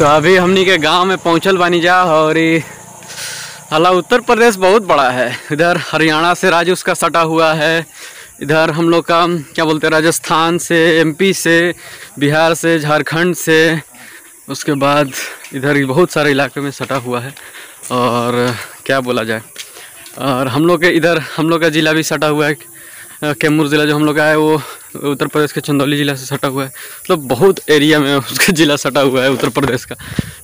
तो अभी हमनी के गाँव में पहुंचल बानी जा, और हालाँकि उत्तर प्रदेश बहुत बड़ा है। इधर हरियाणा से राज्य उसका सटा हुआ है। इधर हम लोग का, क्या बोलते हैं, राजस्थान से, एमपी से, बिहार से, झारखंड से, उसके बाद इधर बहुत सारे इलाके में सटा हुआ है। और क्या बोला जाए, और हम लोग के इधर हम लोग का ज़िला भी सटा हुआ है। कैमूर ज़िला जो हम लोग का है, वो उत्तर प्रदेश के चंदौली ज़िला से सटा हुआ है। मतलब बहुत एरिया में उसका ज़िला सटा हुआ है उत्तर प्रदेश का।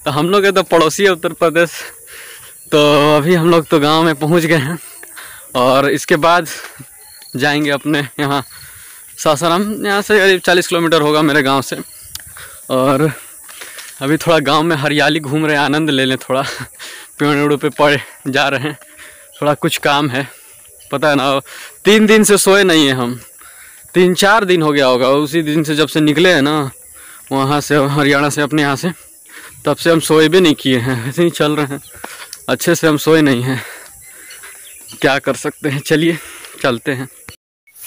तो हम लोग तो पड़ोसी है उत्तर प्रदेश तो अभी हम लोग तो गाँव में पहुँच गए हैं। और इसके बाद जाएँगे अपने यहाँ सासाराम। यहाँ से करीब चालीस किलोमीटर होगा मेरे गाँव से। और अभी थोड़ा गाँव में हरियाली घूम रहे हैं, आनंद ले लें थोड़ा। पेड़ वेड़ों पे पड़ जा रहे हैं। थोड़ा कुछ काम है। पता है ना, तीन दिन से सोए नहीं हैं हम। तीन चार दिन हो गया होगा, उसी दिन से जब से निकले हैं ना, वहाँ से, हरियाणा से, अपने यहाँ से, तब से हम सोए भी नहीं किए हैं, ऐसे ही चल रहे हैं। अच्छे से हम सोए नहीं हैं। क्या कर सकते हैं? चलिए, चलते हैं।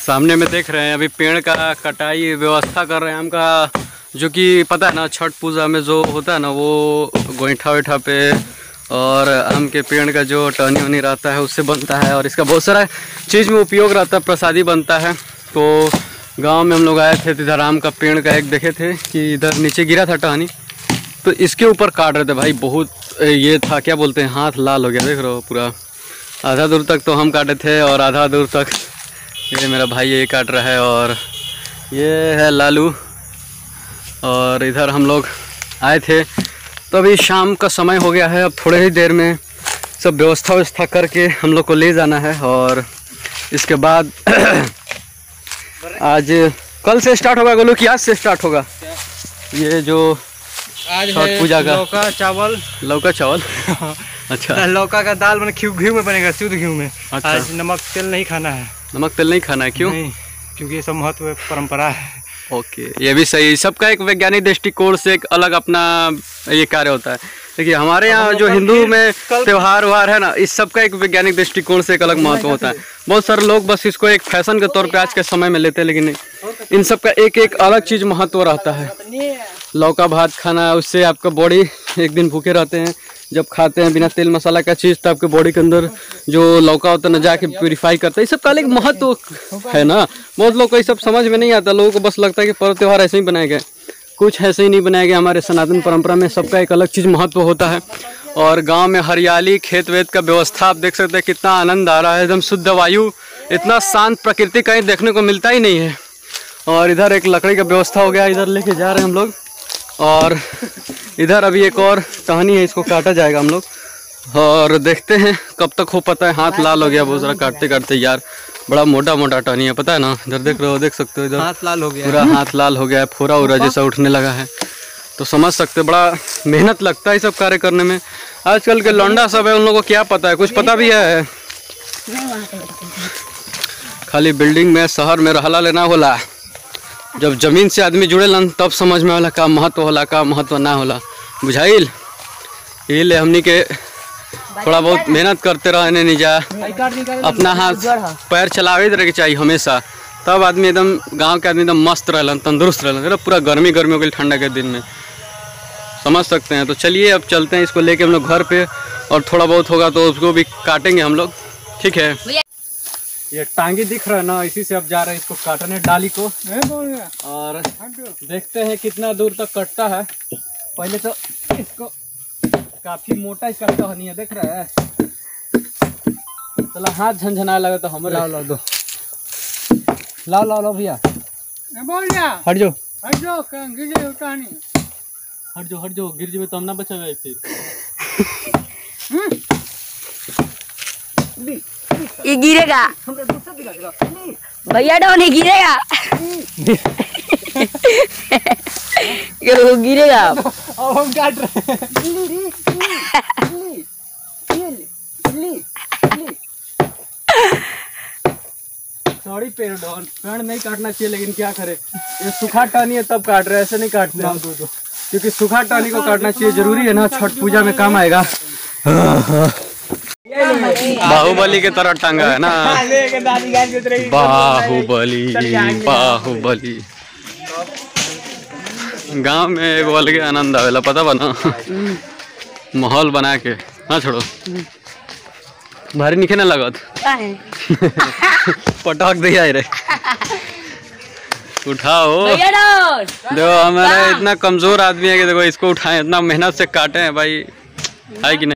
सामने में देख रहे हैं, अभी पेड़ का कटाई व्यवस्था कर रहे हैं हम का, जो कि पता है ना, छठ पूजा में जो होता है ना, वो गोईठा वैठा पे, और आम के पेड़ का जो टहनी वनी रहता है, उससे बनता है, और इसका बहुत सारा चीज़ में उपयोग रहता है, प्रसादी बनता है। तो गाँव में हम लोग आए थे तो इधर आम का पेड़ का एक देखे थे कि इधर नीचे गिरा था टहनी। तो इसके ऊपर काट रहे थे भाई, बहुत ये था, क्या बोलते हैं, हाथ लाल हो गया, देख रहे हो पूरा। आधा दूर तक तो हम काटे थे और आधा दूर तक ये मेरा भाई ये काट रहा है और ये है लालू। और इधर हम लोग आए थे। तो अभी शाम का समय हो गया है, अब थोड़े ही देर में सब व्यवस्था व्यवस्था करके हम लोग को ले जाना है और इसके बाद आज कल से स्टार्ट होगा गोलू की आज से स्टार्ट होगा। ये जो आज है पूजा का। लौका चावल। लौका चावल? अच्छा। लौका का दाल बने घी में बनेगा शुद्ध घी में। अच्छा। आज नमक तेल नहीं खाना है। नमक तेल नहीं खाना है क्यों? नहीं क्योंकि ये सब महत्व है, परंपरा है। ओके ये भी सही। सबका एक वैज्ञानिक दृष्टिकोण से एक अलग अपना ये कार्य होता है। देखिए हमारे यहाँ जो हिंदू में त्योहार व्योहार है ना इस सब का एक वैज्ञानिक दृष्टिकोण से एक अलग महत्व होता है। बहुत सारे लोग बस इसको एक फ़ैशन के तौर पर आज के समय में लेते हैं लेकिन इन सब का एक एक अलग चीज़ महत्व रहता है। लौका भात खाना उससे आपका बॉडी एक दिन भूखे रहते हैं। जब खाते हैं बिना तेल मसाला का चीज़ तो आपके बॉडी के अंदर जो लौका होता है ना जाके प्यूरिफाई करता है। ये सब का एक महत्व है ना। बहुत लोग को ये सब समझ में नहीं आता। लोगों को बस लगता है कि पर्व त्यौहार ऐसे ही बनाए गए। कुछ ऐसे ही नहीं बनाया गया। हमारे सनातन परंपरा में सबका एक अलग चीज़ महत्व होता है। और गाँव में हरियाली खेत वेत का व्यवस्था आप देख सकते हैं कितना आनंद आ रहा है। एकदम शुद्ध वायु इतना शांत प्रकृति कहीं देखने को मिलता ही नहीं है। और इधर एक लकड़ी का व्यवस्था हो गया इधर लेके जा रहे हैं हम लोग। और इधर अभी एक और टहनी है इसको काटा जाएगा हम लोग। और देखते हैं कब तक हो पता है। हाथ लाल हो गया बहुत सारा काटते काटते यार। बड़ा मोटा मोटा टहनी है पता है ना? इधर देख रहे हो देख सकते हो इधर। हाथ लाल हो गया पूरा हाथ लाल हो गया है फोरा उरा जैसा उठने लगा है। तो समझ सकते बड़ा मेहनत लगता है सब कार्य करने में। आजकल के लौंडा सब है उन लोगों को क्या पता है कुछ पता भी है? खाली बिल्डिंग में शहर में रहला लेना होला। जब ज़मीन से आदमी जुड़ेलन तब समझ में होला का महत्व होला का महत्व ना होला। बुझाइल? ले हमनी के थोड़ा बहुत मेहनत करते रहने नहीं जा अपना हाथ पैर चलावे रहे के चाहिए हमेशा। तब आदमी एकदम गाँव के आदमी एकदम मस्त रहलन तंदुरुस्त रहलन। पूरा गर्मी गर्मी हो गई ठंडा के दिन में। समझ सकते हैं। तो चलिए अब चलते हैं इसको लेके हम लोग घर पे। और थोड़ा बहुत होगा तो उसको भी काटेंगे हम लोग। ठीक है? ये टांगी दिख रहा है ना इसी से अब जा रहे हैं इसको काटने डाली को। और देखते हैं कितना दूर तक कटता है। पहले तो इसको काफ़ी मोटा इसका टहनी है देख रहा है। चला हाथ झंझनाने लगा तो हमारे। लाओ लाओ दो। लाओ लाओ लाओ भैया। हट जाओ। हट जाओ हट जाओ गिर जेबे तो हम ना बचेगा फिर। ये गिरेगा। भैया डो नहीं गिरेगा। ये गिरेगा। अब हम काट रहे हैं सॉरी पेड़ डॉन। पेड़ नहीं काटना चाहिए लेकिन क्या करे? ये सूखा टहनी है तब काट रहे ऐसे नहीं काटते हम। क्योंकि सूखा टहनी को काटना चाहिए ज़रूरी है ना छठ पूजा में काम आएगा। बाहुबली के तरह टंगा है ना। बाहुबली। बाहुबली। गाँव में एगो अलगे आनंद आवेला पता बा ना माहौल बना के। ना छोड़ो। भारी निके ना लगत। पटक दे रे। उठाओ। देखो हमारा इतना कमज़ोर आदमी है कि देखो इसको उठाए इतना मेहनत से काटे हैं भाई। है कि नहीं?